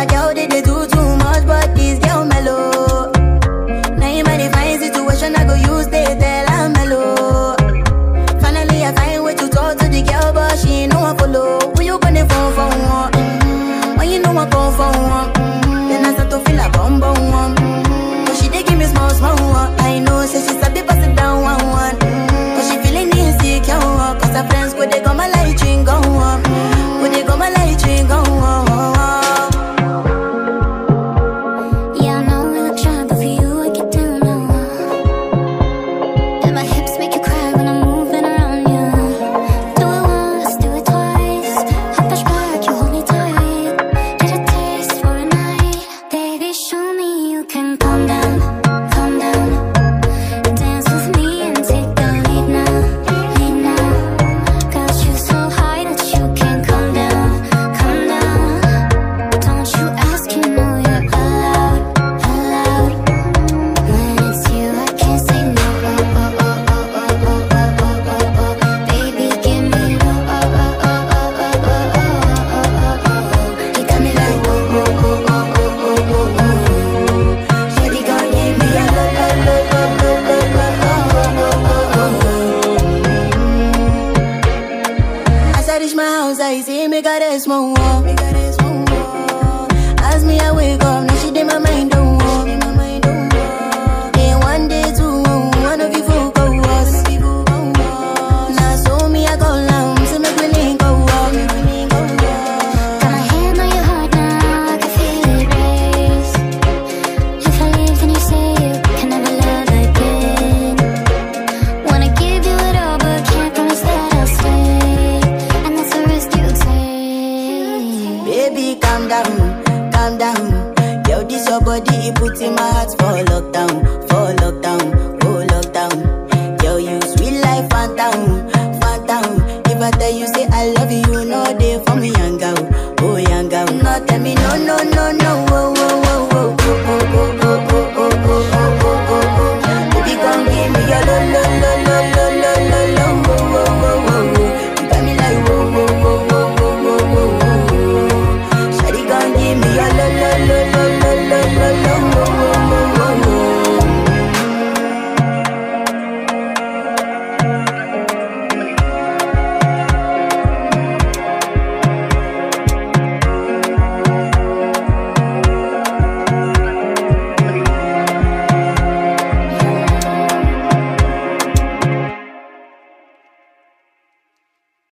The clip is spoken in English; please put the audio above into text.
other girl they, they do too much, but this girl mellow. Now you might find situation, I go use they tell I'm mellow. Finally, I find way to talk to the girl, but she ain't no one follow. Who you gonna phone for one? Mm-hmm. When you know I phone for one, mm-hmm. then I start to feel a bum bum one. Mm-hmm. But she they give me small small one. I know, say she's a bit pass it down one. it's my war. Ask me, I wake up, now she did my mind. calm down, calm down. Yo, this your body, put in my heart for lockdown, for